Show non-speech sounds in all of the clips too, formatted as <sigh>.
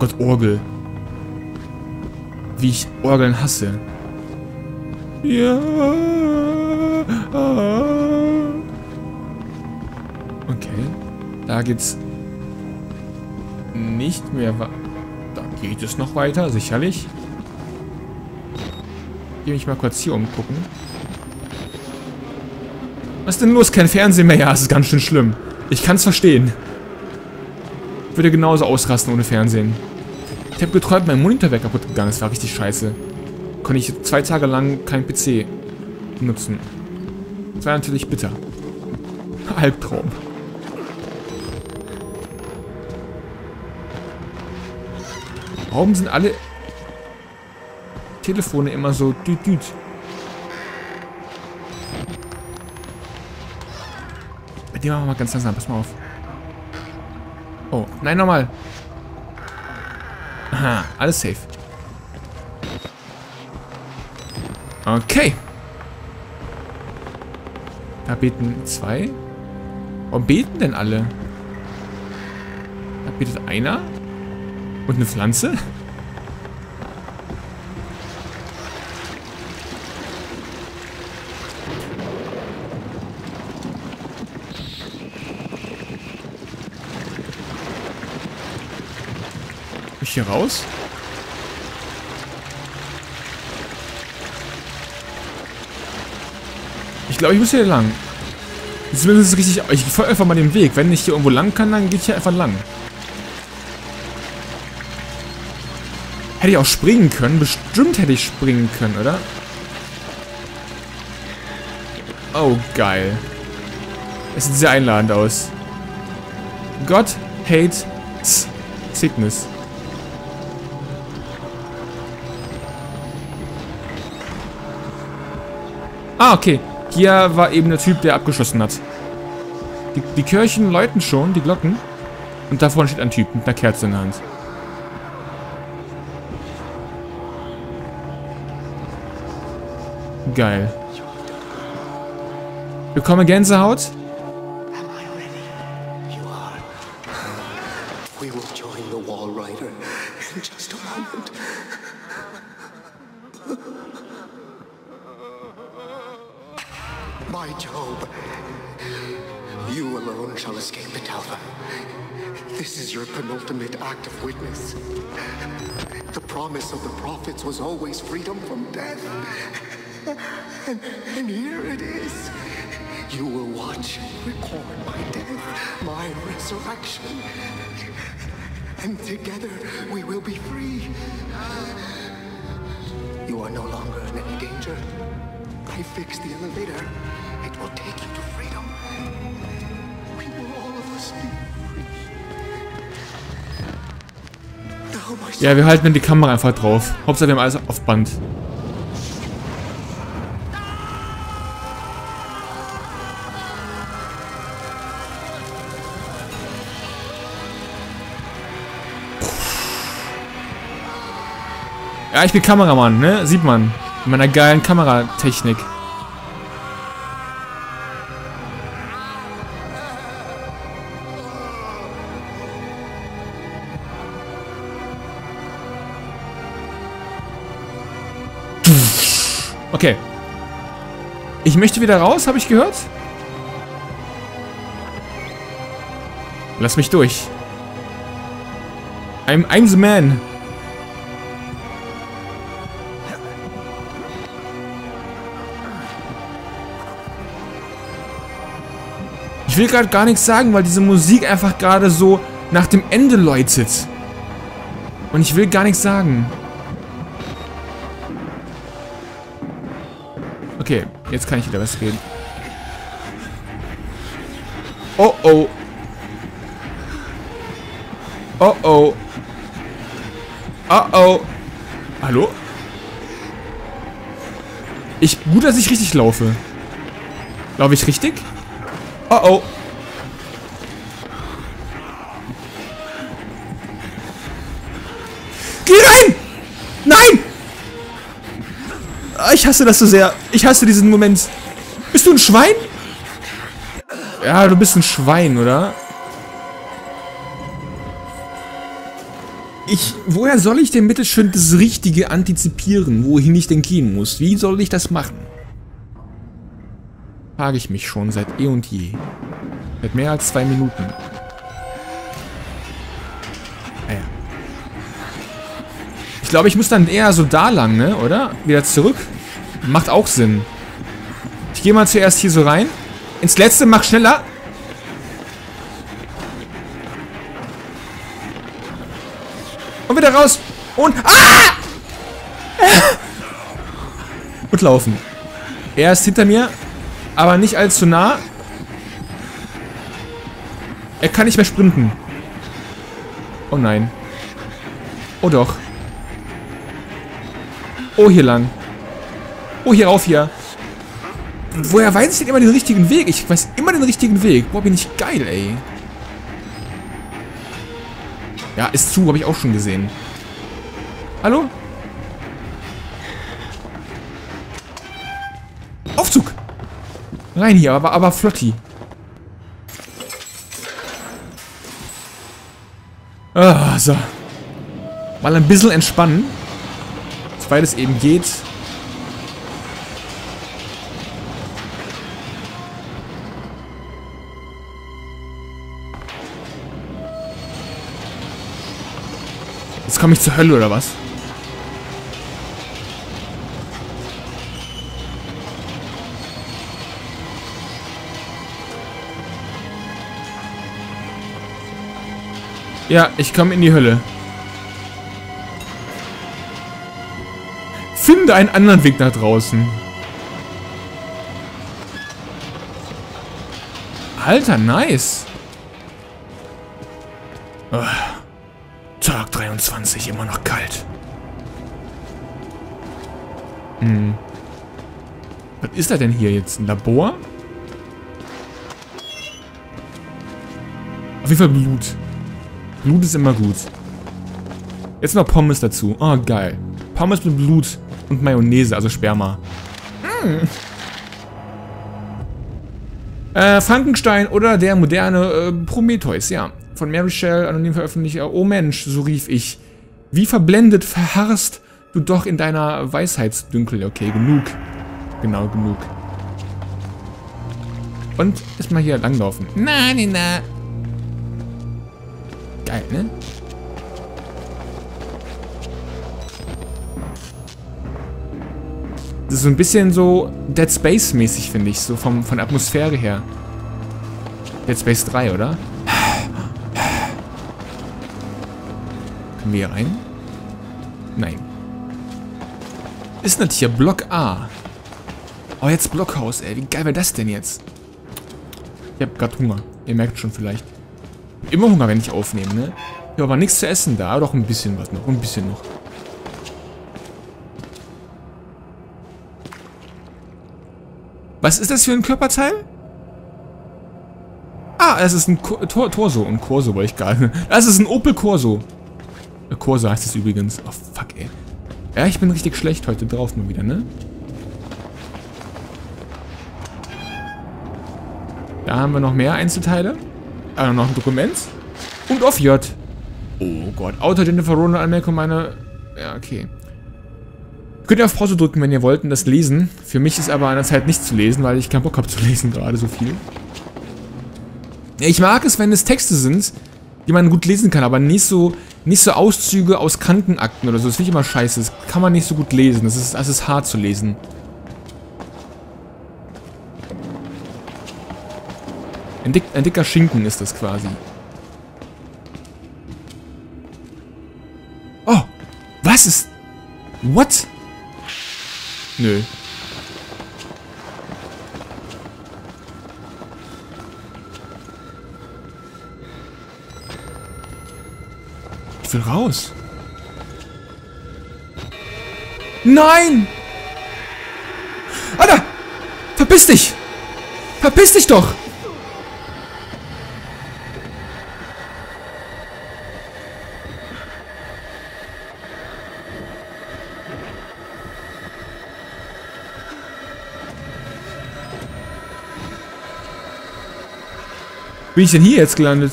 Gott, Orgel. Wie ich Orgeln hasse. Ja. Okay. Da geht's nicht mehr weiter. Da geht es noch weiter, sicherlich. Gehe mich mal kurz hier umgucken. Was ist denn los? Kein Fernsehen mehr? Ja, es ist ganz schön schlimm. Ich kann es verstehen. Ich würde genauso ausrasten ohne Fernsehen. Ich habe geträumt, mein Monitor wäre kaputt gegangen. Das war richtig scheiße. Konnte ich zwei Tage lang kein PC nutzen. Das war natürlich bitter. <laughs> Albtraum. Warum sind alle Telefone immer so düt düt? Bei dem machen wir mal ganz langsam. Pass mal auf. Oh, nein, nochmal. Aha, alles safe. Okay. Da beten zwei. Warum beten denn alle? Da betet einer. Und eine Pflanze? Ich hier raus? Ich glaube, ich muss hier lang. Zumindest richtig... Ich folge einfach mal den Weg. Wenn ich hier irgendwo lang kann, dann gehe ich hier einfach lang. Hätte ich auch springen können. Bestimmt hätte ich springen können, oder? Oh, geil. Es sieht sehr einladend aus. God hates sickness. Ah, okay. Hier war eben der Typ, der abgeschossen hat. Die, die Kirchen läuten schon, die Glocken. Und da vorne steht ein Typ mit einer Kerze in der Hand. Geil. Bekomme Gänsehaut? My This is your penultimate act of witness. The promise of the prophets was always freedom from death. And, and here it is. You will watch and record my death, my resurrection. And together we will be free. You are no longer in any danger. I fixed the elevator. It will take you Ja, wir halten die Kamera einfach drauf. Hauptsache wir haben alles auf Band. Ja, ich bin Kameramann, ne? Sieht man. Mit meiner geilen Kameratechnik. Okay. Ich möchte wieder raus, habe ich gehört? Lass mich durch. I'm, I'm the man. Ich will gerade gar nichts sagen, weil diese Musik einfach gerade so nach dem Ende läutet. Und ich will gar nichts sagen. Okay, jetzt kann ich wieder was reden. Oh oh. Oh oh. Oh oh. Hallo? Ich, gut, dass ich richtig laufe. Laufe ich richtig? Oh oh. Geh rein! Ich hasse das so sehr. Ich hasse diesen Moment. Bist du ein Schwein? Ja, du bist ein Schwein, oder? Ich, woher soll ich denn bitte schön das Richtige antizipieren, wohin ich denn gehen muss? Wie soll ich das machen? Frage ich mich schon seit eh und je. Seit mehr als zwei Minuten. Ah ja. Ich glaube, ich muss dann eher so da lang, ne? Oder? Wieder zurück? Macht auch Sinn. Ich gehe mal zuerst hier so rein. Ins letzte, mach schneller. Und wieder raus. Und... Ah! Und laufen. Er ist hinter mir, aber nicht allzu nah. Er kann nicht mehr sprinten. Oh nein. Oh doch. Oh, hier lang. Oh, hier rauf hier. Woher weiß ich denn immer den richtigen Weg? Ich weiß immer den richtigen Weg. Boah, bin ich geil, ey. Ja, ist zu, habe ich auch schon gesehen. Hallo? Aufzug! Rein hier, aber, aber flotti. Ah, so. Mal ein bisschen entspannen. Soweit es eben geht. Komme ich zur Hölle, oder was? Ja, ich komme in die Hölle. Finde einen anderen Weg nach draußen. Alter, nice. Oh. Tag 23, immer noch kalt. Hm. Was ist da denn hier jetzt? Ein Labor? Auf jeden Fall Blut. Blut ist immer gut. Jetzt noch Pommes dazu. Oh, geil. Pommes mit Blut und Mayonnaise, also Sperma. Mm. Äh, Frankenstein oder der moderne äh, Prometheus, ja. Von Mary Shell, anonym veröffentlicht. Oh Mensch, so rief ich. Wie verblendet verharrst du doch in deiner Weisheitsdünkel. Okay, genug. Genau, genug. Und erstmal hier langlaufen. Na, na, na. Geil, ne? Das ist so ein bisschen so Dead Space mäßig, finde ich. So vom, von Atmosphäre her. Dead Space 3, oder? Können wir hier rein? Nein. Ist das hier? Block A. Oh, jetzt Blockhaus, ey. Wie geil wäre das denn jetzt? Ich hab grad Hunger. Ihr merkt schon vielleicht. Immer Hunger, wenn ich aufnehme, ne? Ja, aber nichts zu essen da. Doch ein bisschen was noch. Ein bisschen noch. Was ist das für ein Körperteil? Ah, es ist ein Tor Torso. Ein Corso, wollte ich gar nicht. Das ist ein Opel Corso. Corso heißt es übrigens. Oh, fuck, ey. Ja, ich bin richtig schlecht heute drauf mal wieder, ne? Da haben wir noch mehr Einzelteile. Ah, noch ein Dokument. Und auf J. Oh Gott. Autor Jennifer Ronald Anmerkung meine... Ja, okay. Könnt ihr auf Pause drücken, wenn ihr wollt und das lesen. Für mich ist aber an der Zeit nicht zu lesen, weil ich keinen Bock habe zu lesen gerade so viel. Ich mag es, wenn es Texte sind, die man gut lesen kann, aber nicht so, nicht so Auszüge aus Krankenakten oder so. Das finde ich immer scheiße. Das kann man nicht so gut lesen. Das ist, das ist hart zu lesen. Ein, dick, ein dicker Schinken ist das quasi. Oh! Was ist... What? Nö. Will raus. Nein! Alter! Verpiss dich! Verpiss dich doch! Bin ich denn hier jetzt gelandet?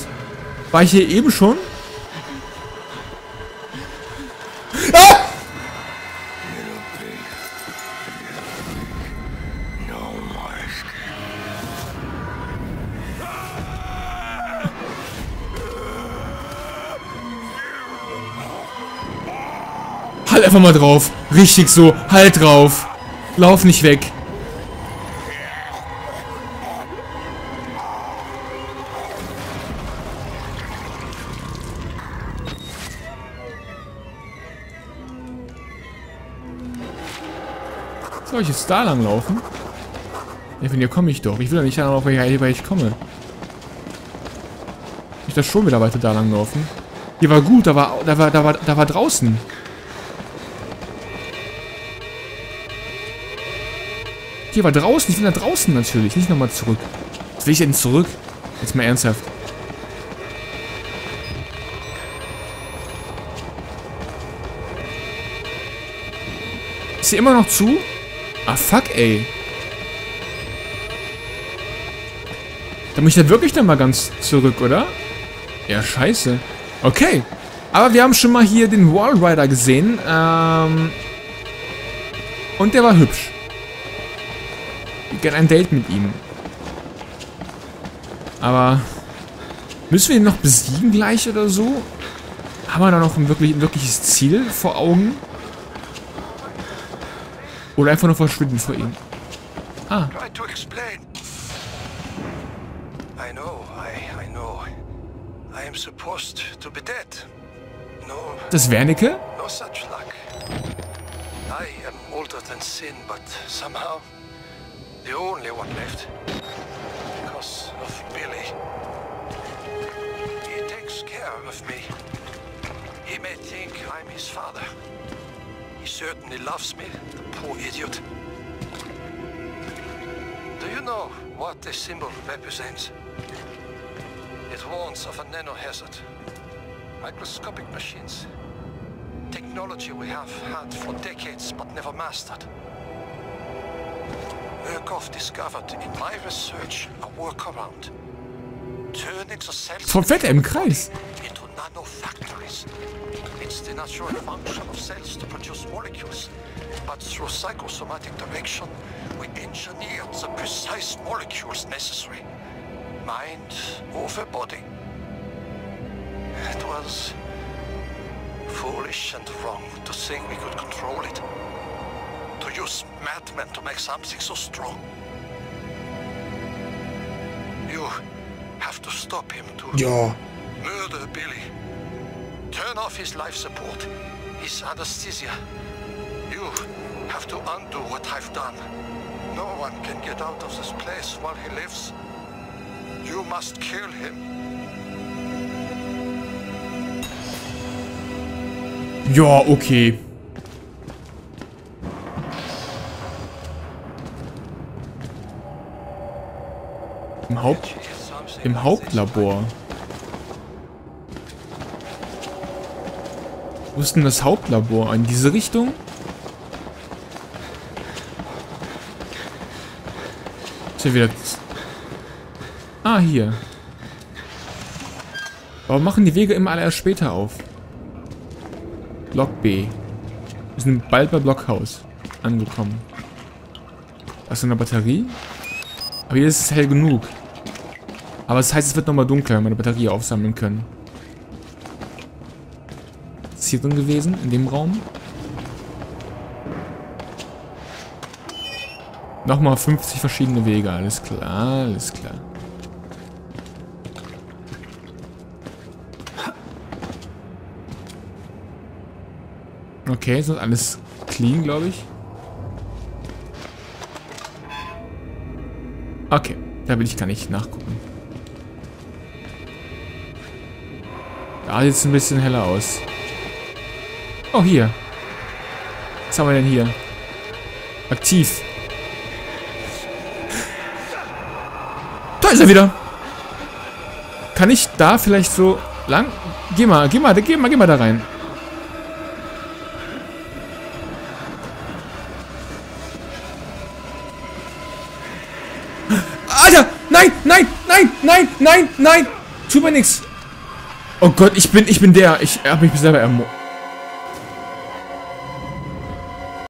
War ich hier eben schon? Mal drauf. Richtig so. Halt drauf. Lauf nicht weg. Soll ich jetzt da lang laufen? Ja, von hier komme ich doch. Ich will doch nicht da lang laufen, weil ich komme. Ich da schon wieder weiter da lang laufen. Hier war gut, da war, da war, da war, da war draußen. Hier war draußen, ich bin da draußen natürlich, nicht nochmal zurück. Was will ich denn zurück? Jetzt mal ernsthaft. Ist sie immer noch zu? Ah, fuck, ey. Da muss ich ja wirklich dann mal ganz zurück, oder? Ja, scheiße. Okay. Aber wir haben schon mal hier den Wallrider gesehen. Ähm und der war hübsch. Ich gerne ein Date mit ihm. Aber müssen wir ihn noch besiegen gleich oder so? Haben wir da noch ein, wirklich, ein wirkliches Ziel vor Augen? Oder einfach nur verschwinden vor ihm? Ah. Try to explain. I know, I, I know. I am supposed to be dead. No, Das Wernicke? no such luck. I am older than sin, but somehow the only one left. Because of Billy. He takes care of me. He may think I'm his father. He certainly loves me, the poor idiot. Do you know what this symbol represents? It warns of a nanohazard. Microscopic machines. Technology we have had for decades but never mastered. Murkoff discovered in my research a workaround. Turning the cells Vom Fett im Kreis. into nanofactories. It's the natural function of cells to produce molecules. But through psychosomatic direction, we engineered the precise molecules necessary. Mind over body. It was foolish and wrong to think we could control it. To use madmen to make something so strong. You have to stop him to Ja. Murder Billy. Turn off his life support, his anesthesia. You have to undo what I've done. No one can get out of this place while he lives. You must kill him. Ja, okay. Im Haupt... Im Hauptlabor. Wo ist denn das Hauptlabor? In diese Richtung? Ist ja wieder... Ah, hier. Warum machen die Wege immer alle erst später auf? Block B. Wir sind bald bei Blockhaus angekommen. Hast du eine Batterie? Aber hier ist es hell genug. Aber das heißt, es wird nochmal dunkler, wenn wir eine Batterie aufsammeln können. Ist hier drin gewesen, in dem Raum? Nochmal 50 verschiedene Wege, alles klar, alles klar. Okay, ist das alles clean, glaube ich. Okay, da will ich gar nicht nachgucken. Da sieht es ein bisschen heller aus. Oh, hier. Was haben wir denn hier? Aktiv. Da ist er wieder. Kann ich da vielleicht so lang... Geh mal, geh mal, geh mal, geh mal da rein. Alter! Nein, nein, nein, nein, nein, nein! Tut mir nix. Oh Gott, ich bin, ich bin der. Ich habe mich selber ermo